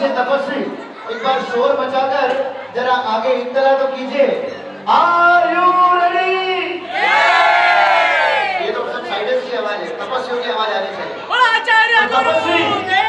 से तपस्वी। एक बार शोर मचाकर जरा आगे इतला तो कीजिए। आर यू रेडी ये तो मतलब सब साइडेस की आवाज़ है तपस्वियों की आवाज़ आनी चाहिए। तपस्वी।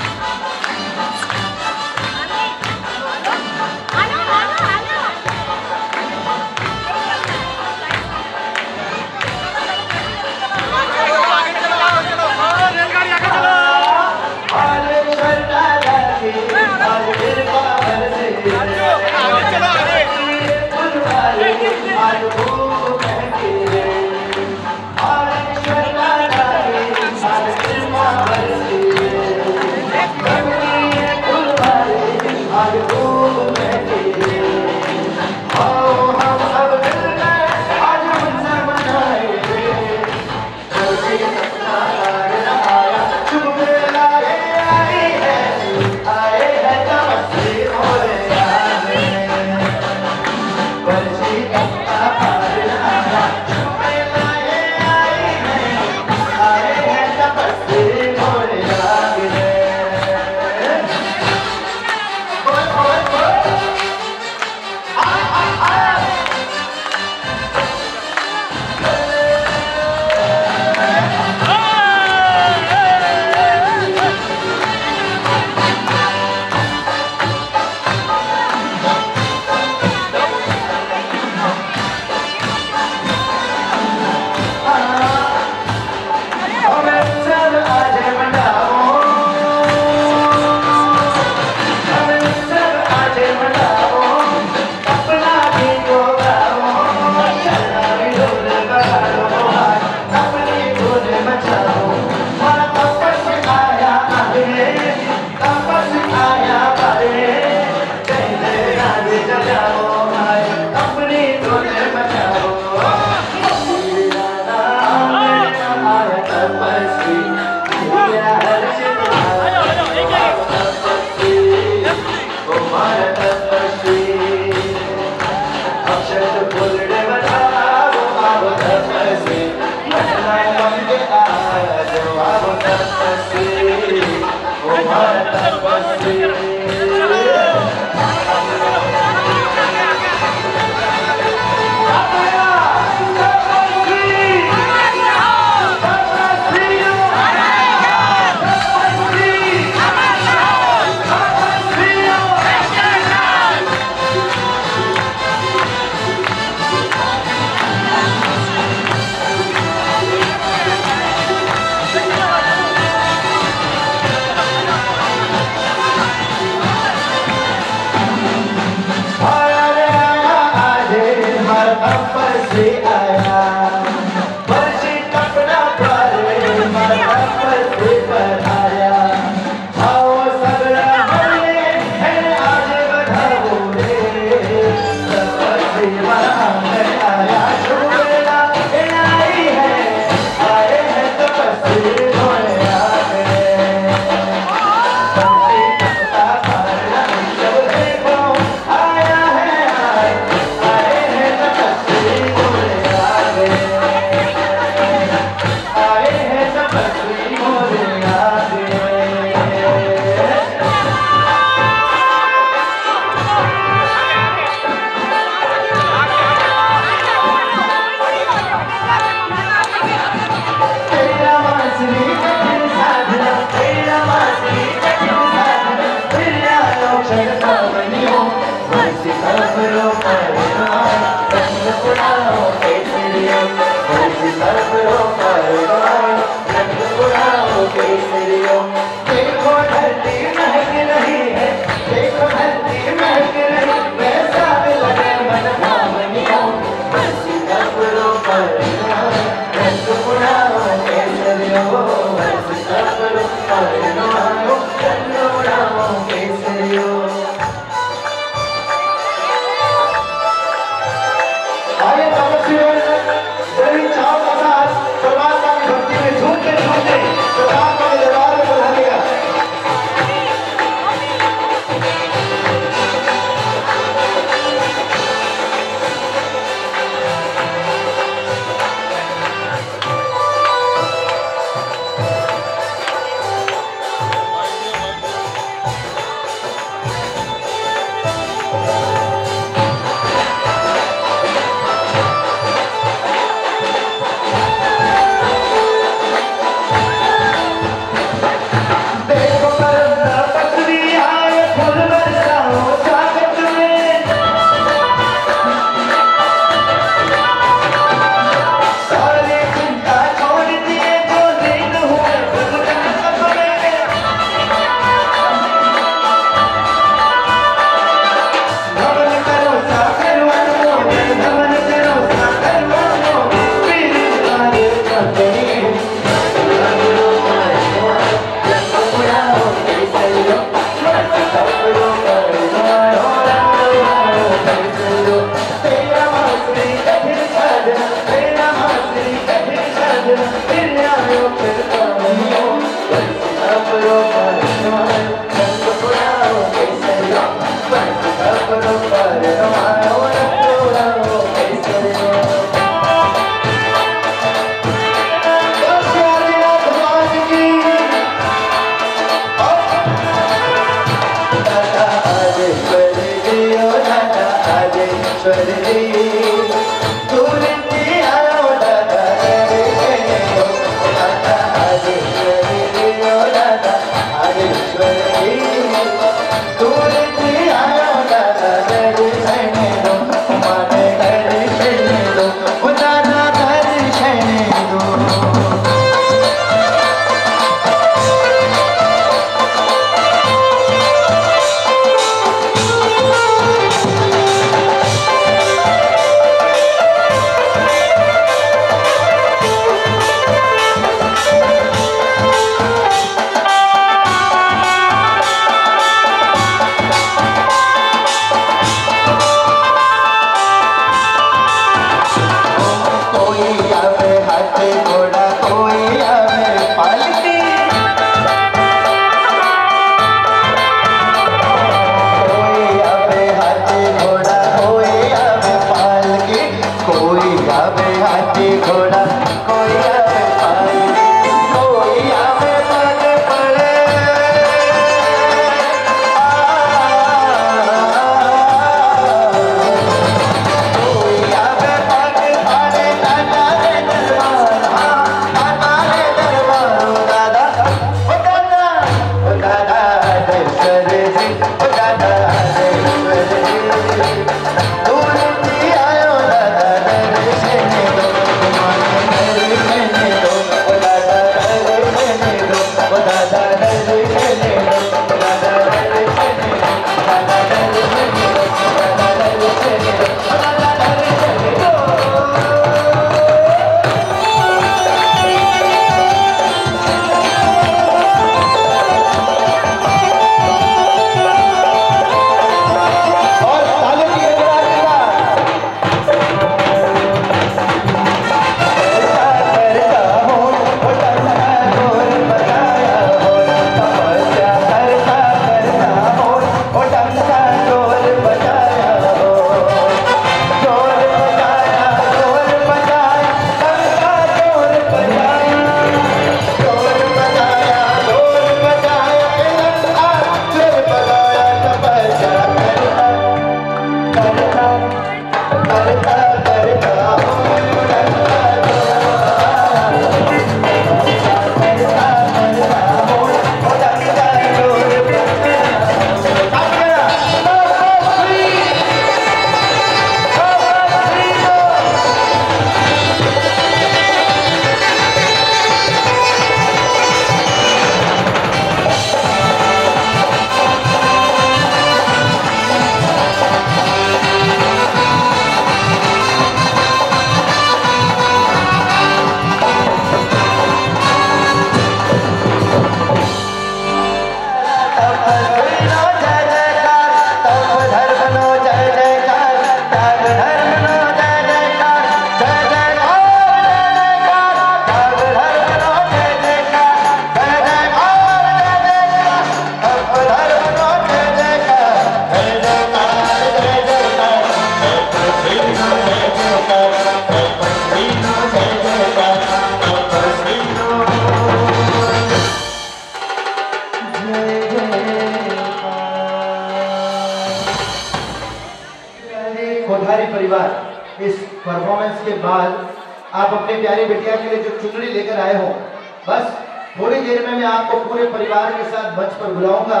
के साथ मंच पर बुलाऊँगा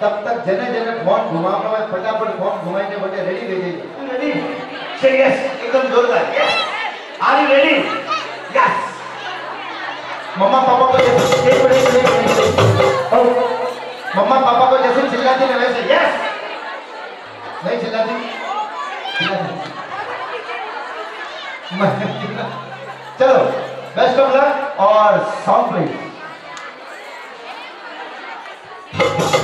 तब तक जने जने फ़ोन घुमाऊँगा मैं फटाफट फ़ोन घुमाएँगे बटे रेडी ready? Say yes. एकदम जोरदार. Yes. Are you ready? Yes. मम्मा पापा को जैसे मिनट और मम्मा पापा को जैसे चिल्लाती है वैसे Yes. नहीं चिल्लाती चिल्लाती। चलो बेस्ट ऑफ़ लक और song please Thank you.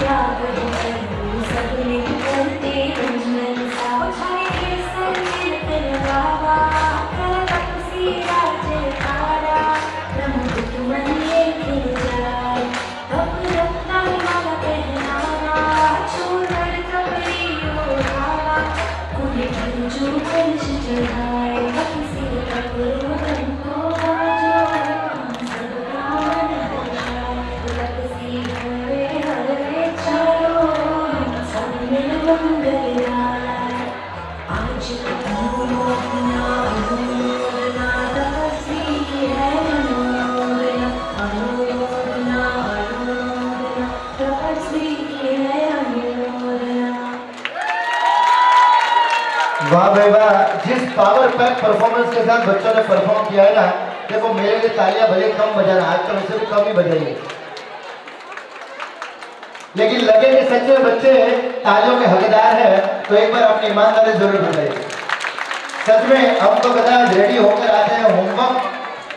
yeah power pack performance के साथ बच्चों ने परफॉर्म किया है ना, देखो मेरे लिए तालियाँ भले कम बजाना आजकल उसे तो भी कम ही बजाइए लेकिन लगे कि सच्चे बच्चे तालियों के हकदार हैं तो एक बार अपनी ईमानदारी ज़रूर बताइए सच में, हम तो कदाच रेडी होकर आते हैं होमवर्क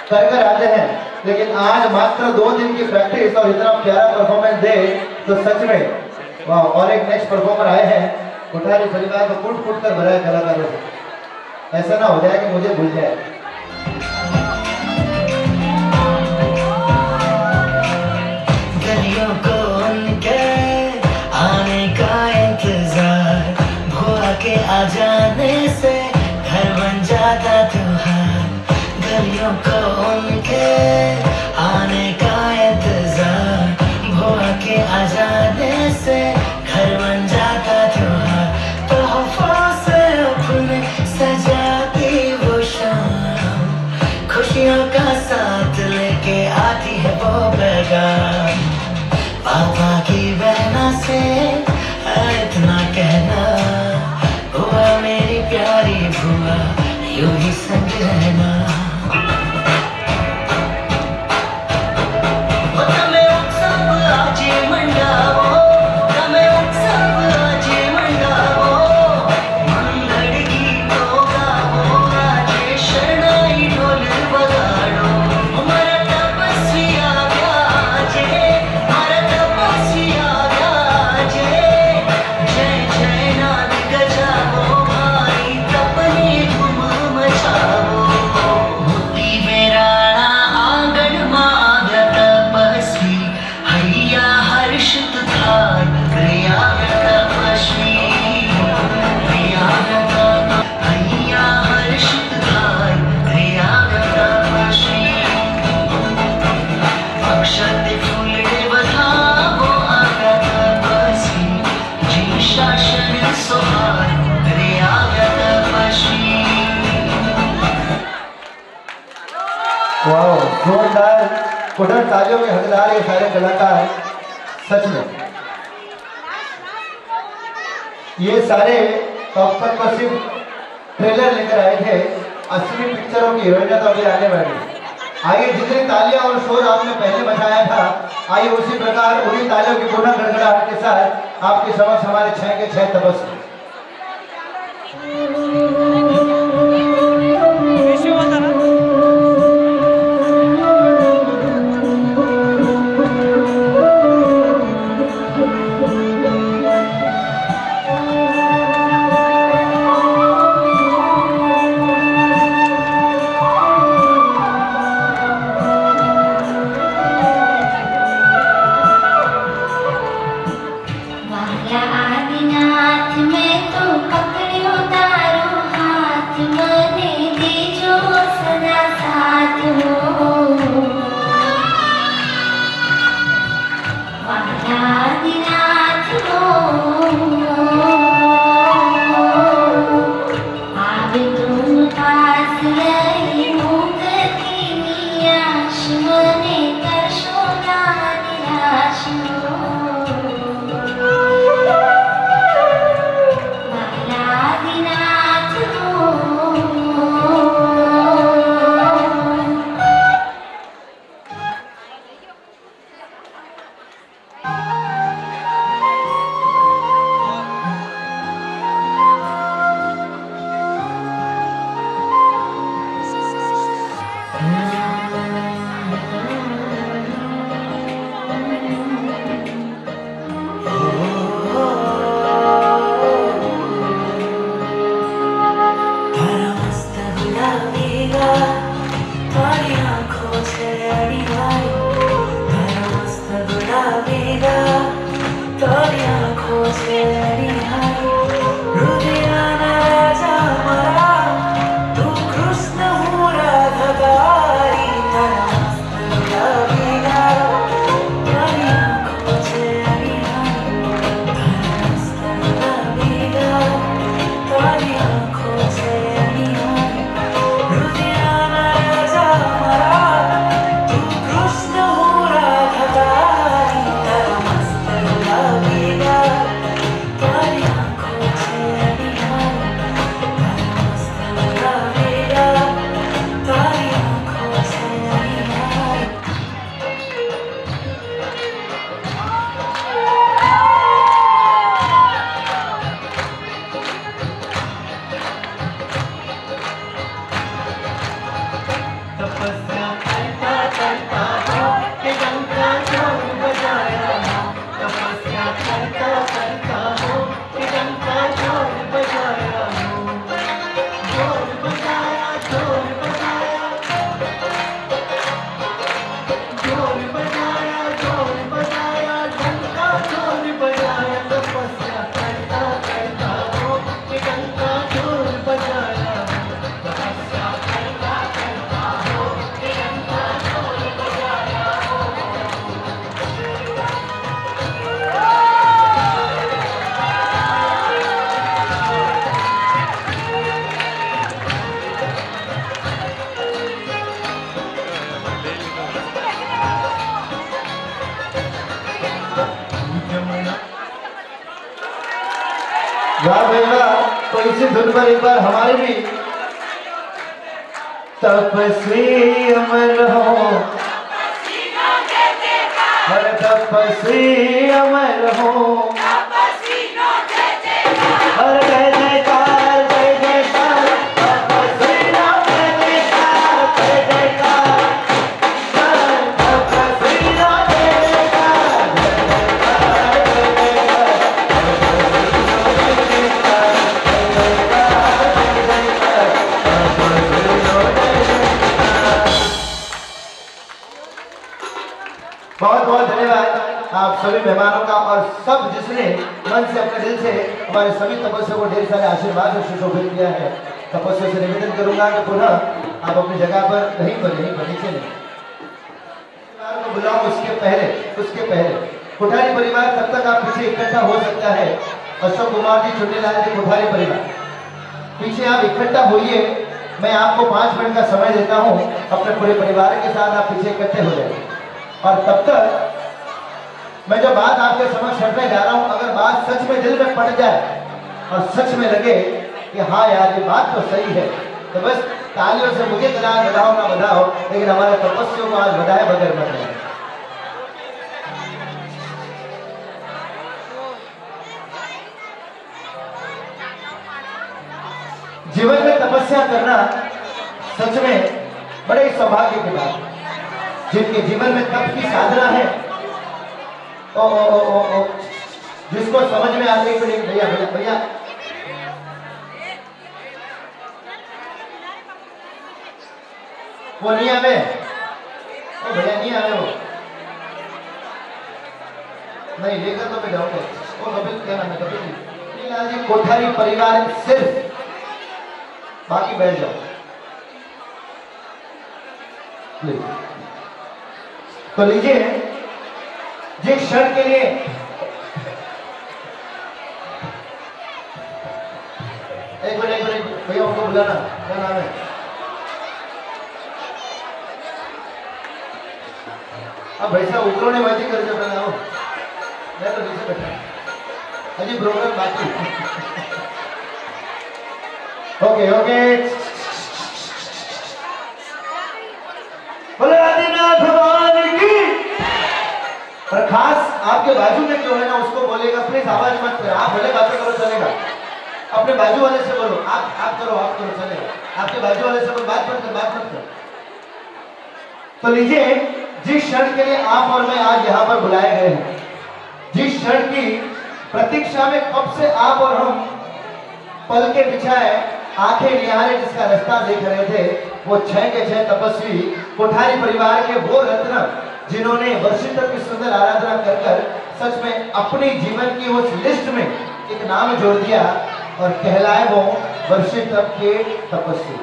कर कर आते हैं, लेकिन आज मात्र दो दिन की प्रैक्टिस और इतना प्यारा परफॉर्मेंस दे तो सच में वाह और एक नेक्स्ट परफॉर्मर आए हैं, कोठारी परिवार को कुट कुट कर भरा कलाकारों से। ऐसा ना हो जाए कि मुझे भूल जाए। छह के छह तपस्या victoria cosmeri और किया है। तपस्या से निवेदन करूँगा कि पुनः आप अपनी जगह पर कहीं पर नहीं नीचे नहीं। परिवार को बुलाऊं उसके पहले उसके पहले। कोठारी परिवार तब तक आप पीछे इकट्ठा हो सकता है। अशोक कुमार जी, चुन्नीलाल जी, कोठारी परिवार। पीछे आप इकट्ठा होइए। मैं आपको पाँच मिनट का समय देता हूँ। अपने पूरे परिवार के साथ आप पीछे इकट्ठे हो जाए और तब तक मैं जो बात आपके समक्ष रखने जा रहा हूँ, अगर बात सच में दिल में पड़ जाए और सच में लगे कि हाँ यार, ये बात तो सही है। तो बस तालियों से मुझे बधाओ बधाओ ना बधाओ, लेकिन हमारे तपस्या को आज बधाए बगैर मत जीवन में तपस्या करना सच में बड़े सौभाग्य की बात है। जिनके जीवन में तप की साधना है, ओ ओ ओ ओ ओ, जिसको समझ में आ एक भैया भैया भैया वो नहीं आवे ओ भैया नहीं आवे वो नहीं लेकर तो मैं जाऊँगा ओ कपिल क्या नाम है जी नीलाल जी कोठारी परिवार सिर्फ़ बाकी बैठ जाओ तो लीजिए जिस क्षण के लिए एक मिनट एक मिनट भैया उनको बुलाना क्या नाम है આ પૈસા ઉતરો कर વાંચી કરજો પેલા मैं तो તો बैठा अजी હજી પ્રોગ્રામ બાકી ओके ઓકે બોલે આદિનાથ ભગવાન કી और खास आपके बाजू में जो है ना, उसको बोलेगा प्लीज़ आवाज़ मत करो। आप भले बातें करो, चलेगा। अपने बाजू वाले से बोलो। आप आप करो आप करो, चलेगा। आपके बाजू वाले से बात मत कर, बात मत करो। तो लीजिए, जिस क्षण के लिए आप और मैं आज यहाँ पर बुलाए गए हैं, जिस क्षण की प्रतीक्षा में कब से आप और हम पल के बिछाए, आँखें निहारे जिसका रास्ता देख रहे थे, वो छह के छह तपस्वी, कोठारी परिवार के वो रत्न, जिन्होंने वर्षित की सुंदर आराधना कर कर सच में अपने जीवन की उस लिस्ट में एक नाम जोड़ दिया और कहलाए वो वर्षित के तपस्वी।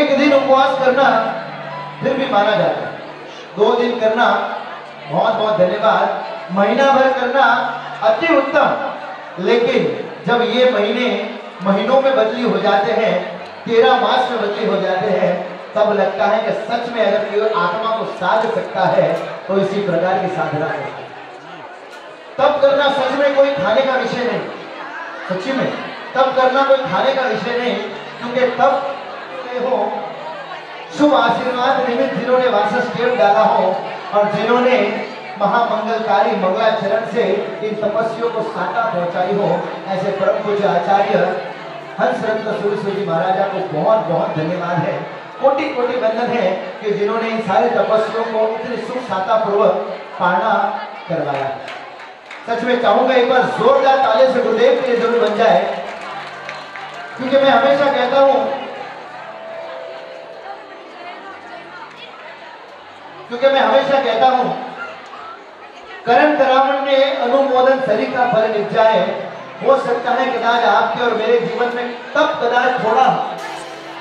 एक दिन उपवास करना फिर भी माना जाता है। दो दिन करना, बहुत बहुत धन्यवाद। महीना भर करना अति उत्तम। लेकिन जब ये महीने महीनों में बदली हो जाते हैं, तेरह मास में बदली हो जाते हैं, तब लगता है कि सच में अगर कोई आत्मा को साध सकता है तो इसी प्रकार की साधना है। तब करना सच में कोई खाने का विषय नहीं। सच्ची में, तब करना कोई खाने का विषय नहीं, क्योंकि तब हो शुभ आशीर्वाद निमित्त जिन्होंने वासस्टेप डाला हो और जिन्होंने महामंगलकारी मंगलाचरण से इन तपस्वियों को साटा पहुंचाई हो, ऐसे परम पूज्य आचार्य हंस रत्न सूर्य महाराजा को बहुत बहुत धन्यवाद है। कोटि कोटि बंधन है कि जिन्होंने इन सारे तपस्वियों को इतने सुख साता पूर्वक पाना करवाया। सच में चाहूँगा एक बार जोरदार ताले से गुरुदेव के लिए ज़रूर बन जाए, क्योंकि मैं हमेशा कहता हूँ क्योंकि मैं हमेशा कहता हूँ, करण करावण ने अनुमोदन सरी का फल निप जाए हो सकता है कदाच आपके और मेरे जीवन में तब कदाच थोड़ा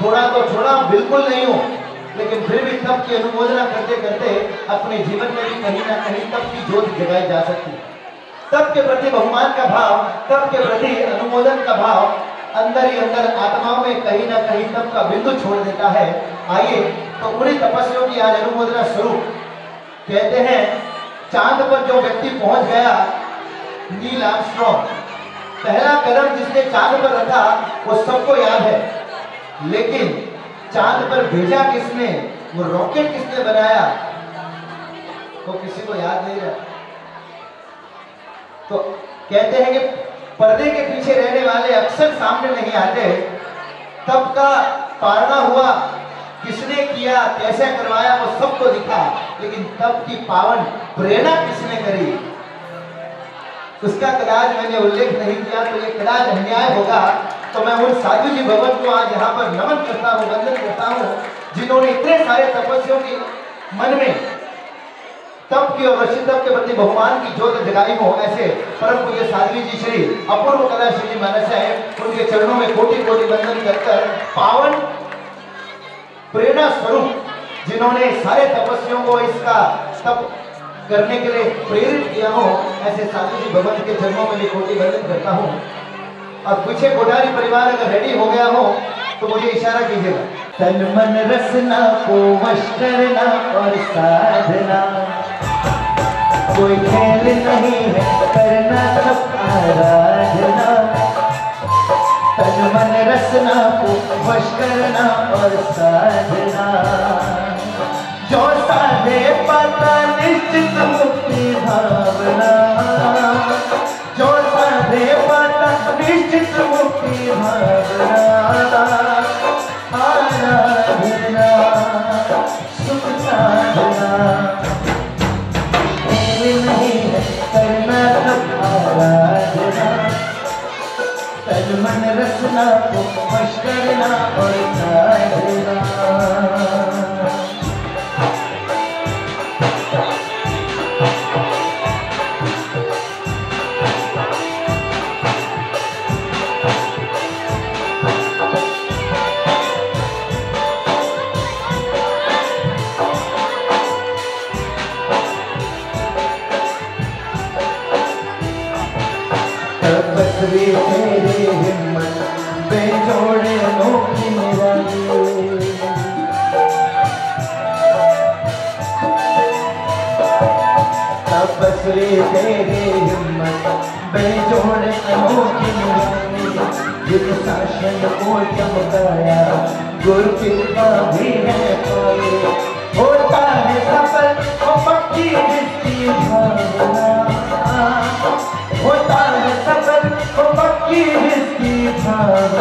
थोड़ा तो थोड़ा बिल्कुल नहीं हो, लेकिन फिर भी तब की अनुमोदना करते करते अपने जीवन में भी कहीं ना कहीं तब की जोत जगाई जा सकती है। तब के प्रति बहुमान का भाव, तब के प्रति अनुमोदन का भाव अंदर ही अंदर आत्माओं में कहीं ना कहीं तब का बिंदु छोड़ देता है। आइए तो उन्हीं तपस्वियों की आज अनुमोदना स्वरूप कहते हैं, चाँद पर जो व्यक्ति पहुँच गया, नील आर्मस्ट्रॉन्ग पहला कदम जिसने चाँद पर रखा, वो सबको याद है। लेकिन चाँद पर भेजा किसने, वो रॉकेट किसने बनाया, वो किसी को याद नहीं रहा। तो कहते हैं कि पर्दे के पीछे रहने वाले अक्सर सामने नहीं आते। तब का पारना हुआ किसने किया, कैसे करवाया, वो सबको दिखा। लेकिन तब की पावन प्रेरणा किसने करी? उसका कदाच मैंने उल्लेख नहीं किया तो ये कदाच अन्याय होगा। तो मैं उन साधु जी भगवत को आज यहाँ पर नमन करता हूँ, वंदन करता हूँ, जिन्होंने इतने सारे तपस्वियों की मन में, तप की और ऋषि तप के प्रति भगवान की ज्योत जगाई हो, ऐसे परम पूज्य साध्वी जी श्री, अपूर्व कला श्री जी मानस है उनके चरणों में कोटि कोटि वंदन कर कर पावन प्रेरणा स्वरूप जिन्होंने सारे तपस्वियों को इसका तप करने के लिए प्रेरित किया हो, ऐसे साधु जी भगवत के जन्मों में भी कोटि वंदन करता हूँ। और पीछे कोठारी परिवार अगर रेडी हो गया हो तो मुझे इशारा कीजिएगा। तन मन रसना को वश करना और साधना। कोई खेल नहीं है, करना सब आराधना। तन मन रसना को वश करना और साधना। जो साधे पाता निश्चित मुक्ति भावना। जो साधे पाता निश्चित मुक्ति भावना। रसना को वश तपस्वी तेरे हिम्मत बेजोड़े अनोखी निराली जिस शासन को चमकाया, गुरु कृपा भी है पाए होता है सफल वो पक्की जिसकी भावना। होता है सफल वो पक्की जिसकी भावना।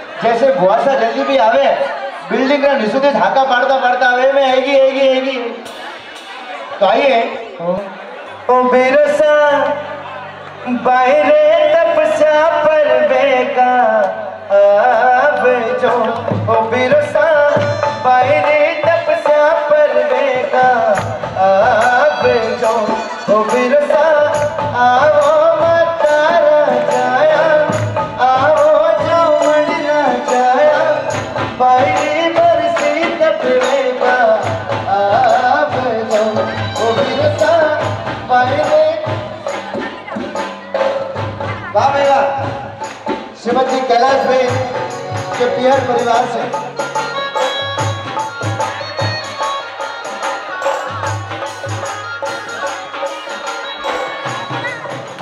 जैसे भुआसा जल्दी भी आवे बिल्डिंग का निशुद्ध ढाका पड़ता पड़ता वे में आएगी आएगी आएगी तो आइए। ओ मेरे सा बाहरे तपस्या पर बेगा अब जो, ओ मेरे सा बाहरे तपस्या पर बेगा अब जो, ओ मेरे सा आओ। कैलाश भाई के पीहर परिवार से।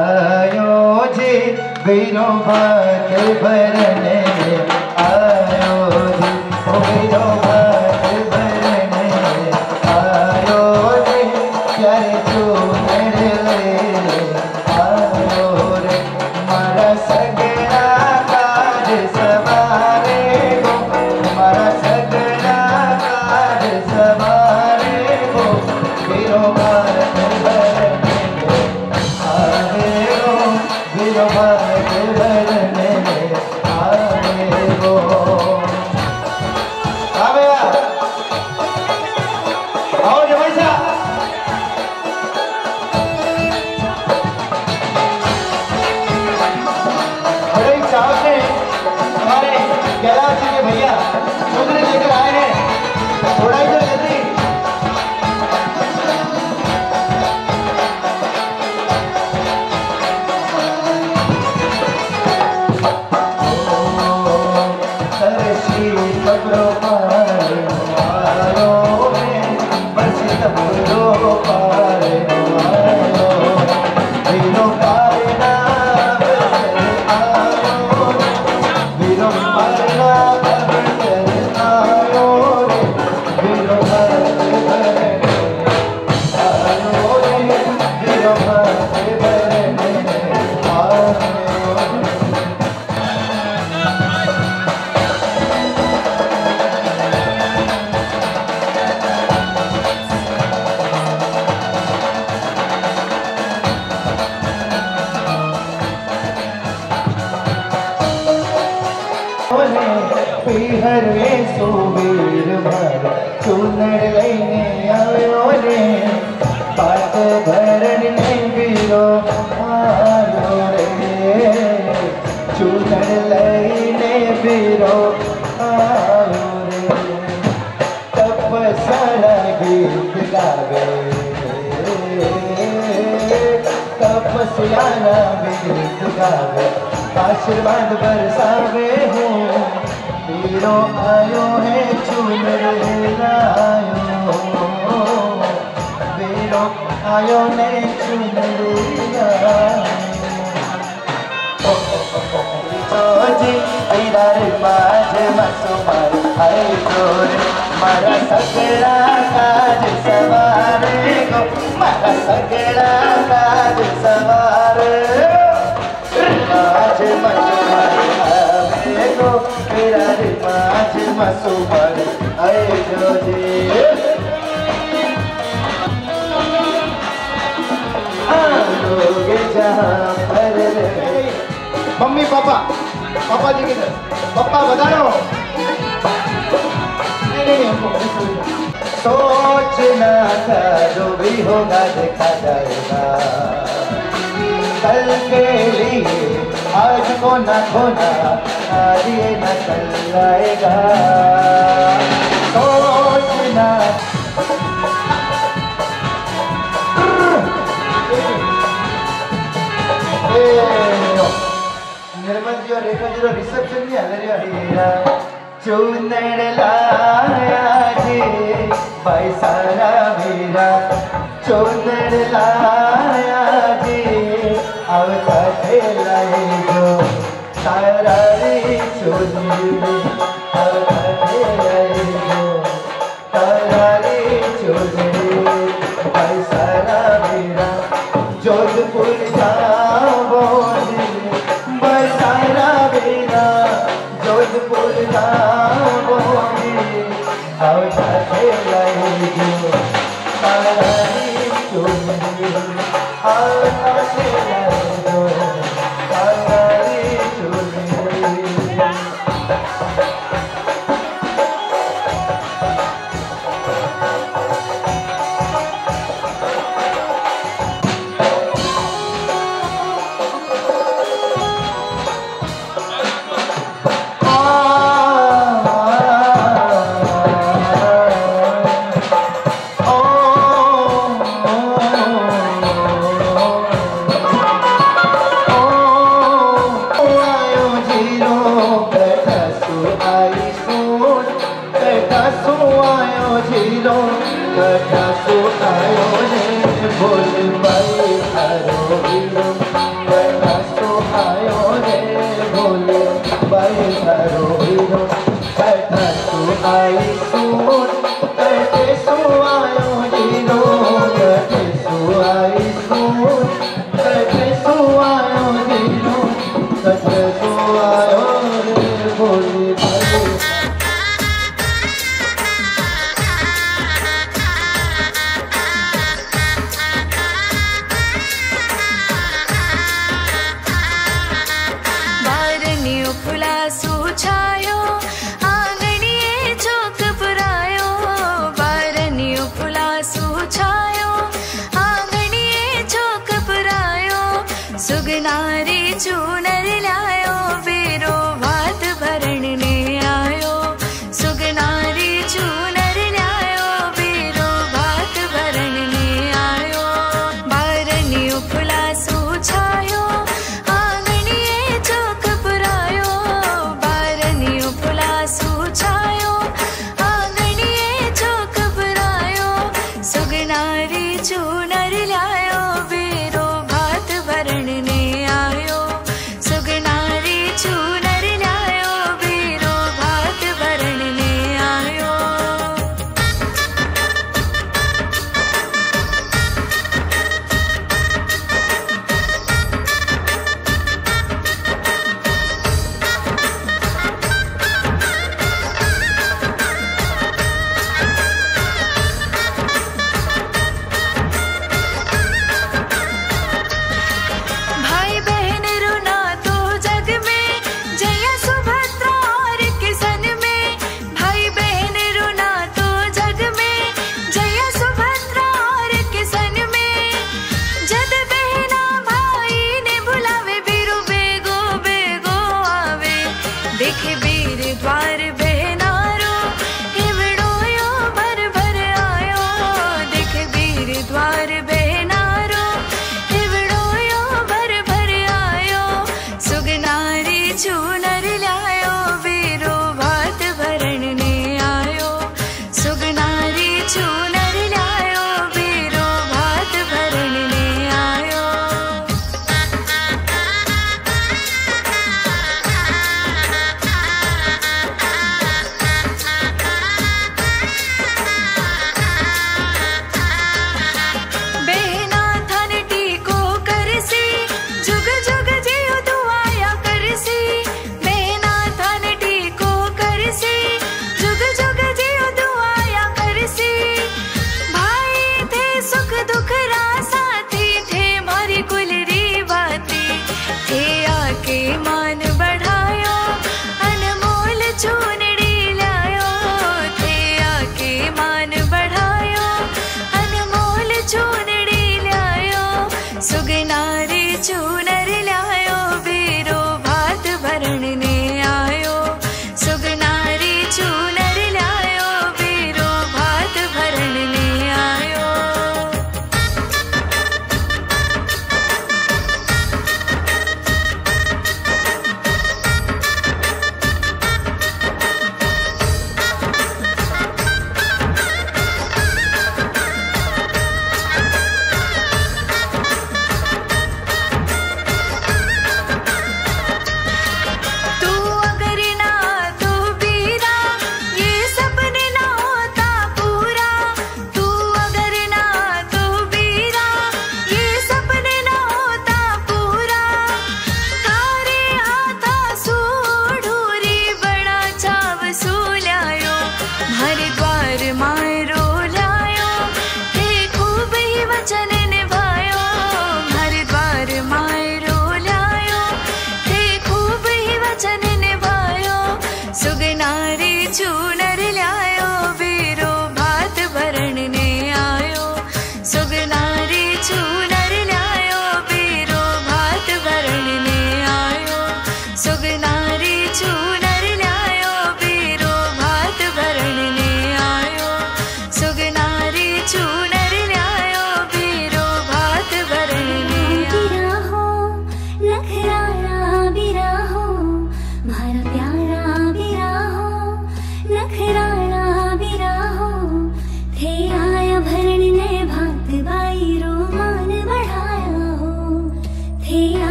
आयो जी विरोबा के भरने आयो जी विरोबा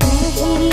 बीरो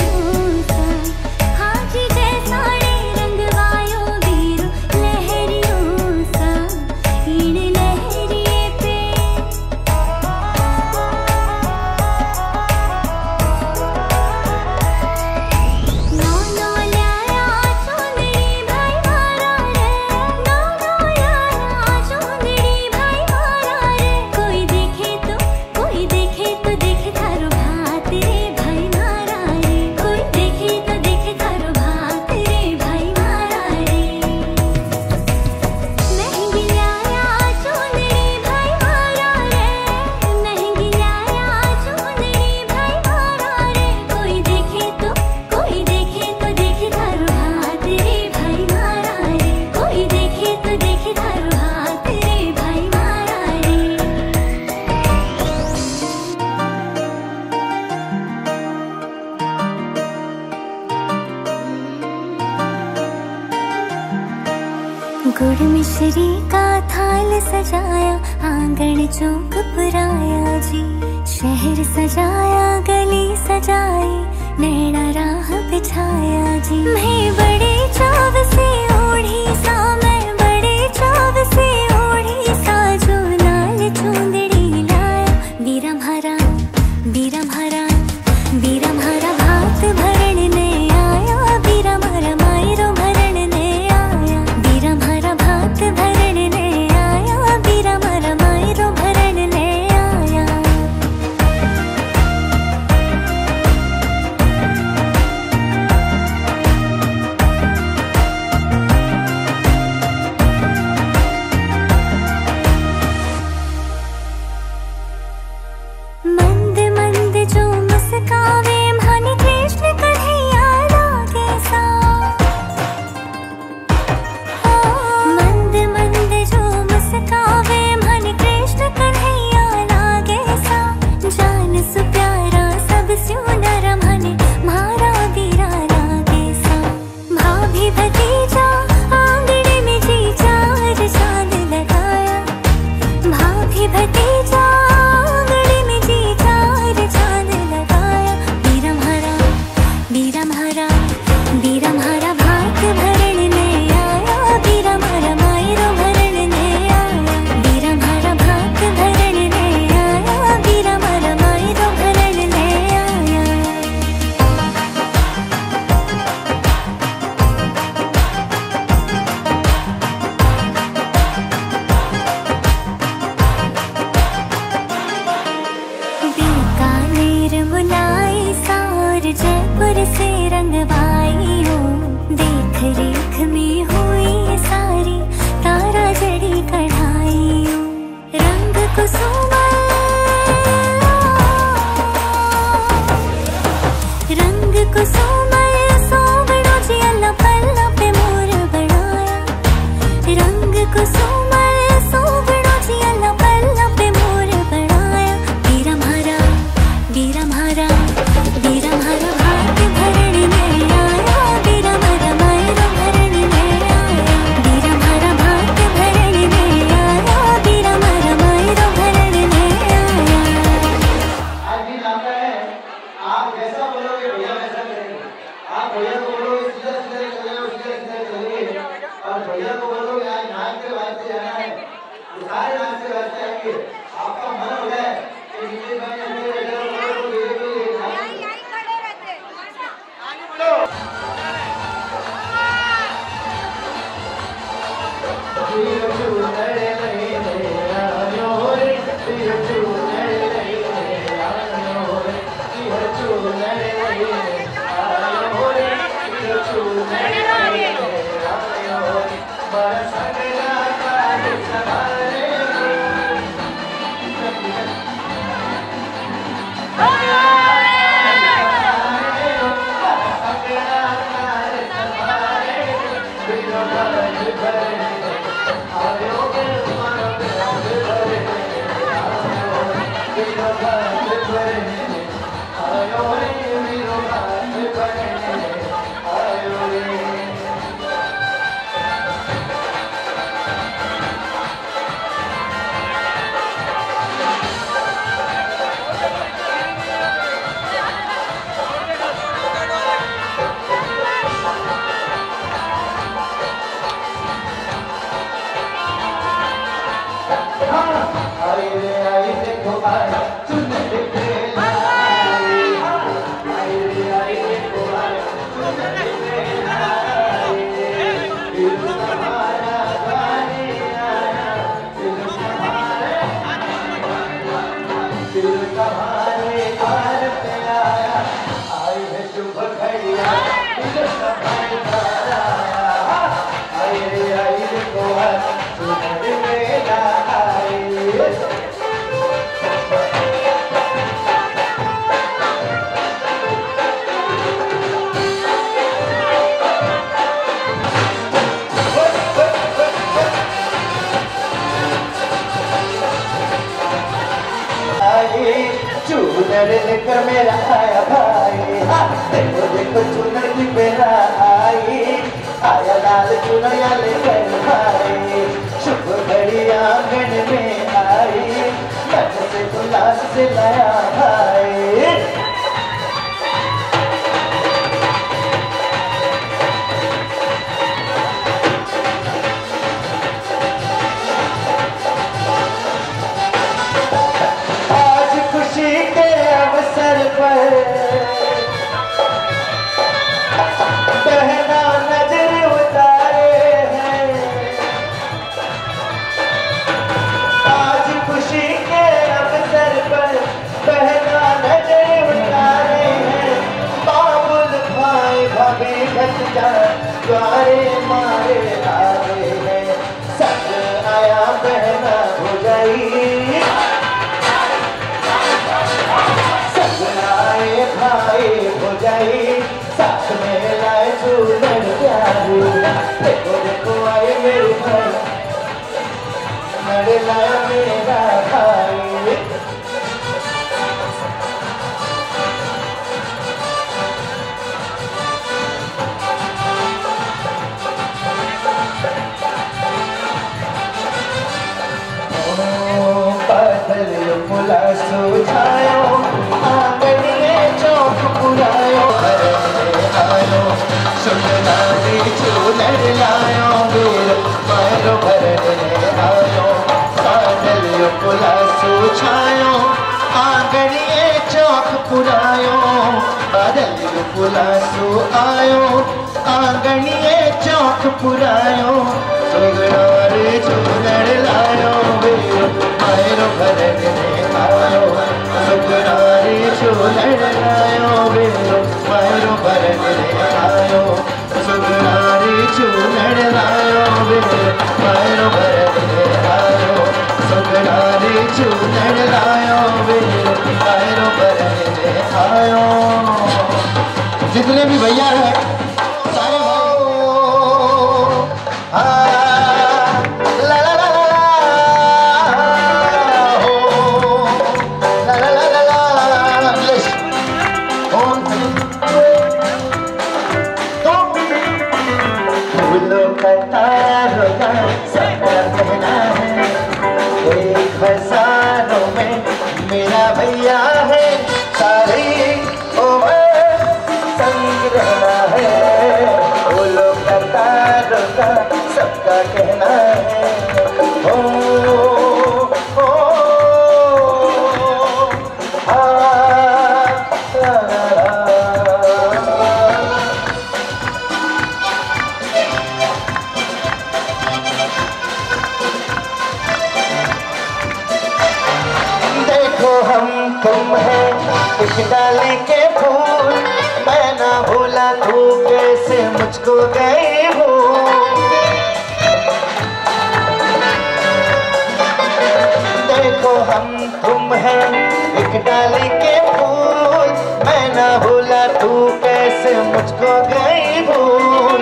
ना भूला तू कैसे मुझको गई भूल।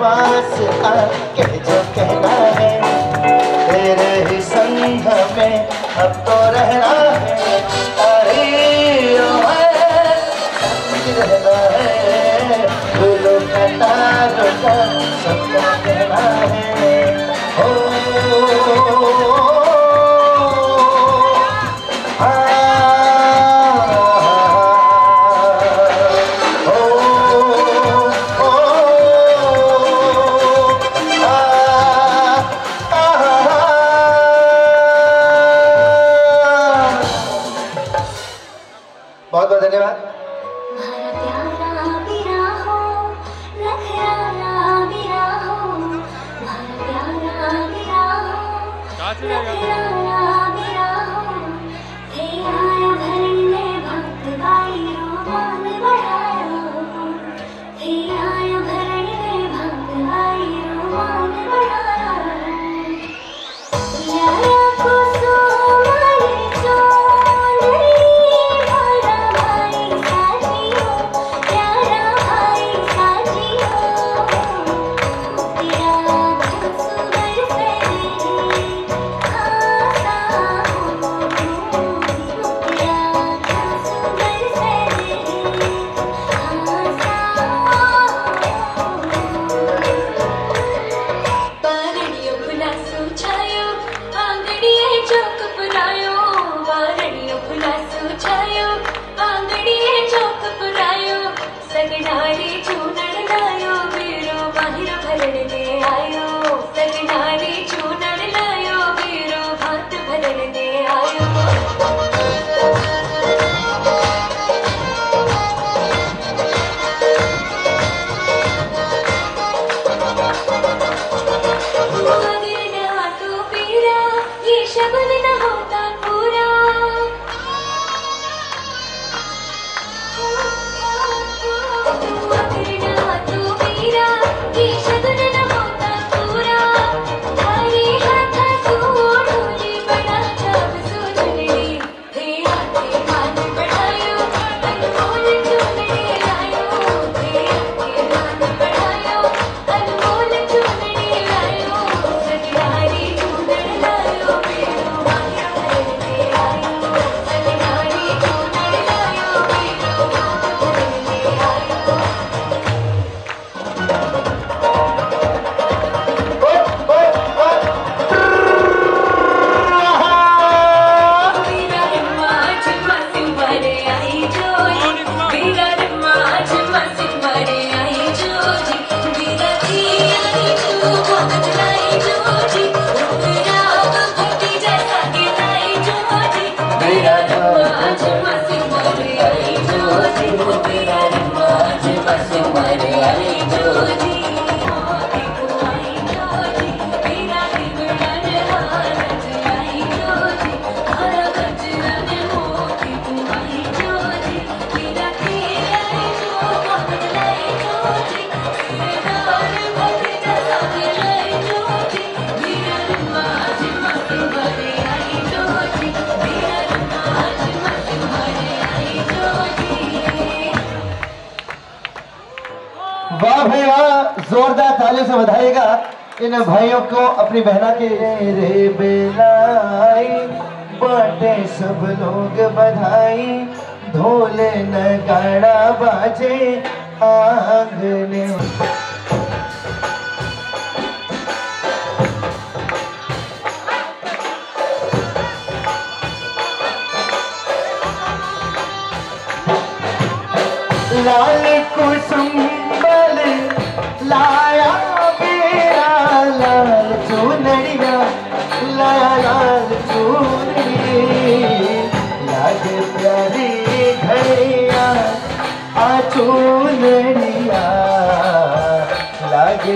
पास आके जो कहना है, तेरे ही संघ में अब तो रहना हमें जोरदार तालियों से बधाइएगा। इन भाइयों को अपनी बहना के रे बेलाई बाटे सब लोग बधाई, ढोले गाड़ा बाजे, आंगने लाल कुसुम लाया मेरा लाल चूनड़िया लाया लाल चूनड़ी लाग प्यारी घड़िया आ चूनड़िया लाग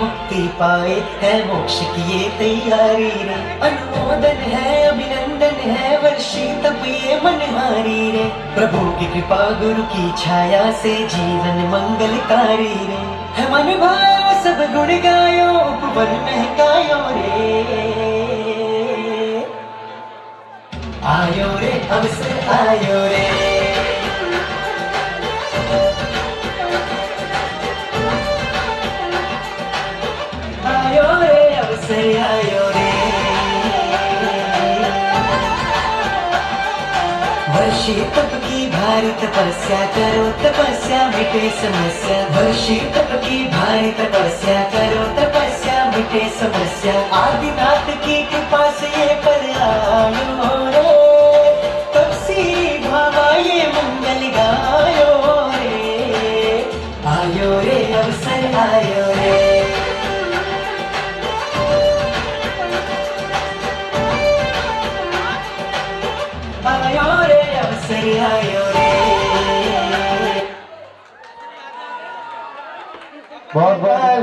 मुक्ति पाए है, मोक्ष की ये तैयारी रे। अनुमोदन है, अभिनंदन है, वर्षी तब ये मनहारी रे। प्रभु की कृपा, गुरु की छाया से जीवन मंगल मंगलकारी रे। है मन भाया सब गुण गायो उपवन महकायो रे। आयो रे, अवसर आयो रे। वर्षी तप की भारी तपस्या करो, तपस्या मिटे समस्या। वर्षी तप की भारी तपस्या करो, तपस्या मिटे समस्या। आदिनाथ की कृपा से ये आयो रे। तब सीरी भावा ये मंगल गायो रे। आयो रे, अवसर आयो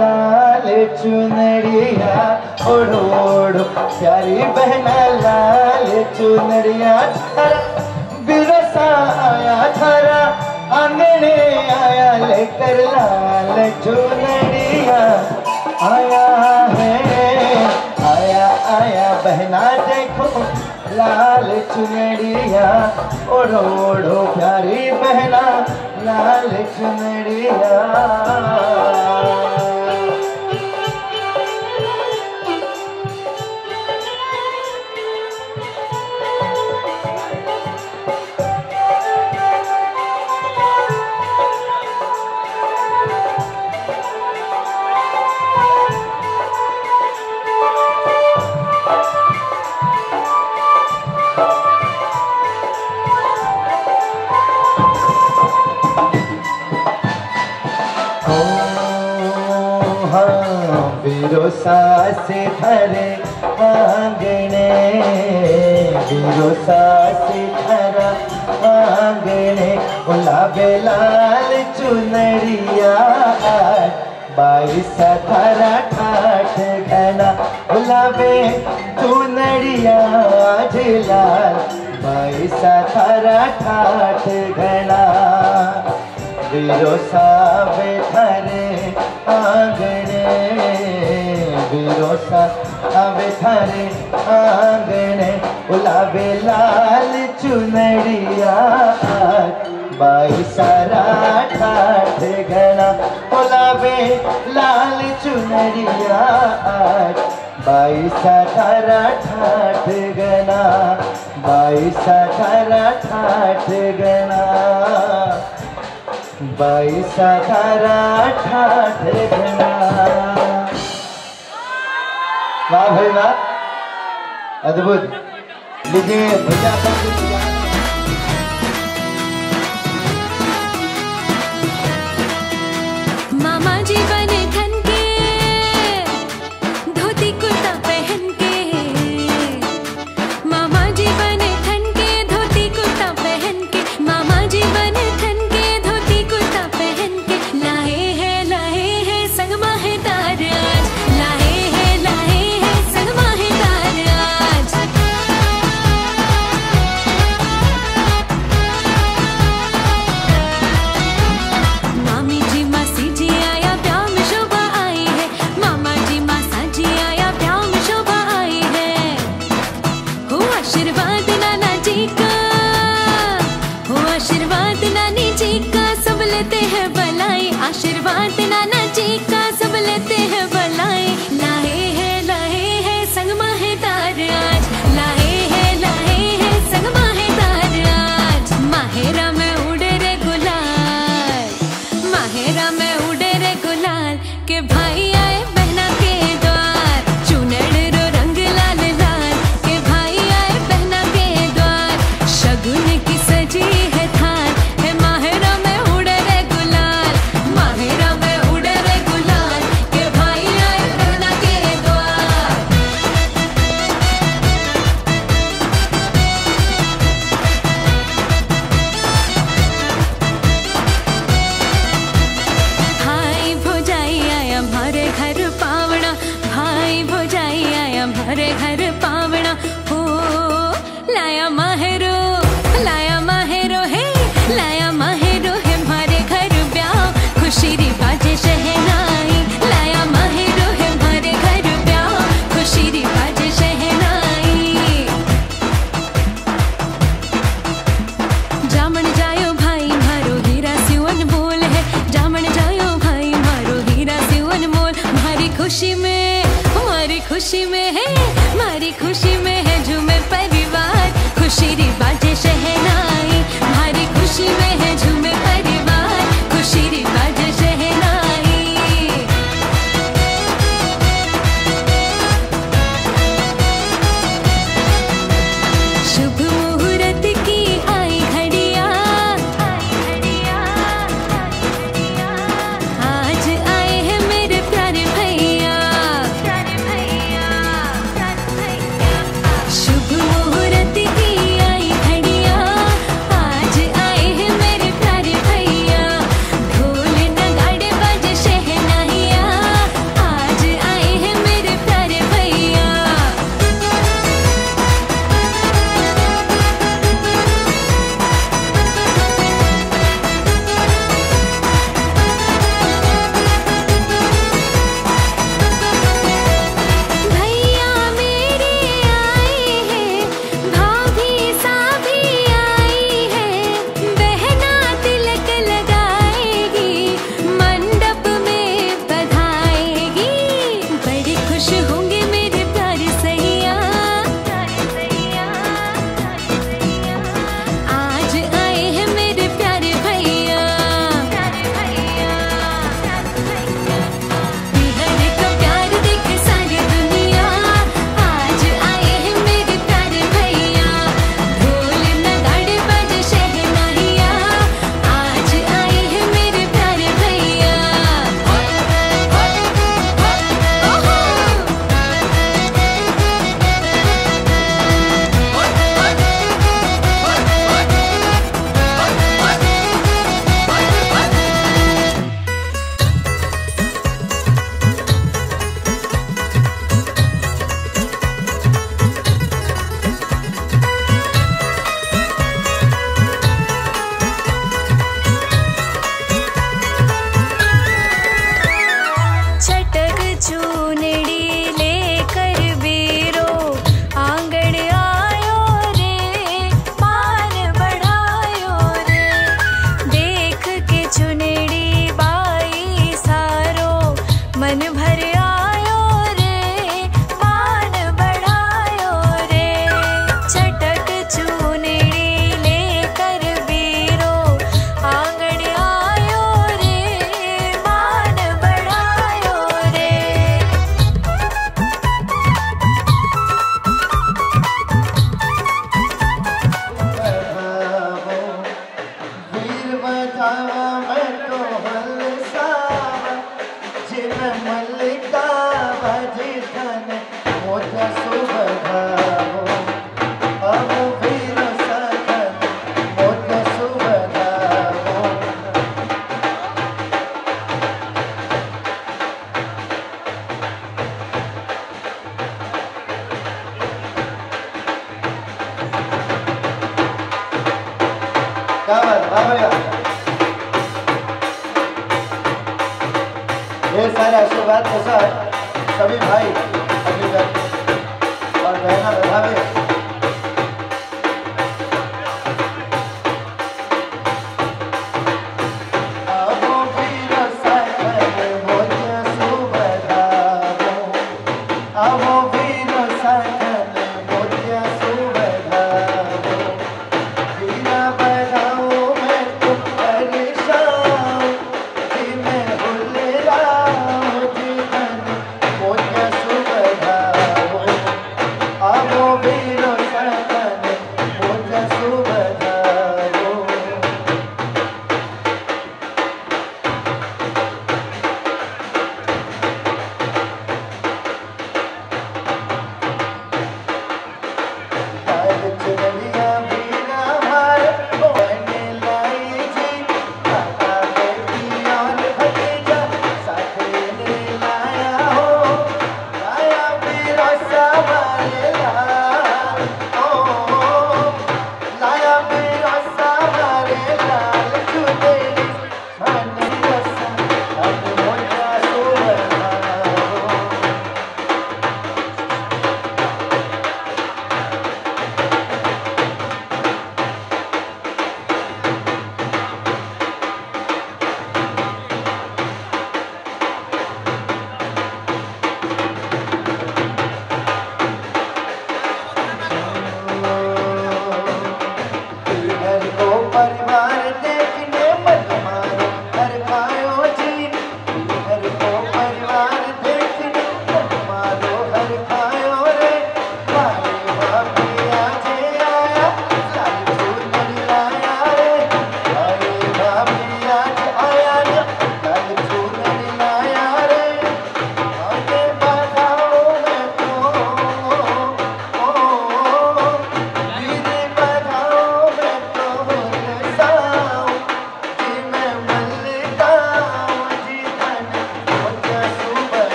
लाल चुनरिया, ओढ़ो ओढ़ो। प्यारी बहना लाल चुनरिया बिरसा आया, थारा आंगने आया, लेकर लाल चुनरिया। आया है, आया आया, बहना देखो, लाल चुनरिया। ओढ़ो ओढ़ो, प्यारी बहना, लाल चुनरिया। बिरोसा से धरे आंगणे बिरोसा से धरा आंगणे गुलाबे लाल चुनरिया बाईस धरा ठाठ घना। गुलाबे चुनरिया लाल बाईस धरा ठाठ घना। बिरोसा बेथरे आंगणे बिरोसा। बेथरे आंगणे गुलाबे लाल चुनरिया। बाई सारा ठाठ घना गुलाबे लाल चुनरिया। बाई सारा ठाठ गना बाई सारा ठाठ गना बाईस अठारह ठाठ वाह भाई वाह। अद्भुत। लीजिए भैया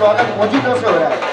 sogra, continua seu horário.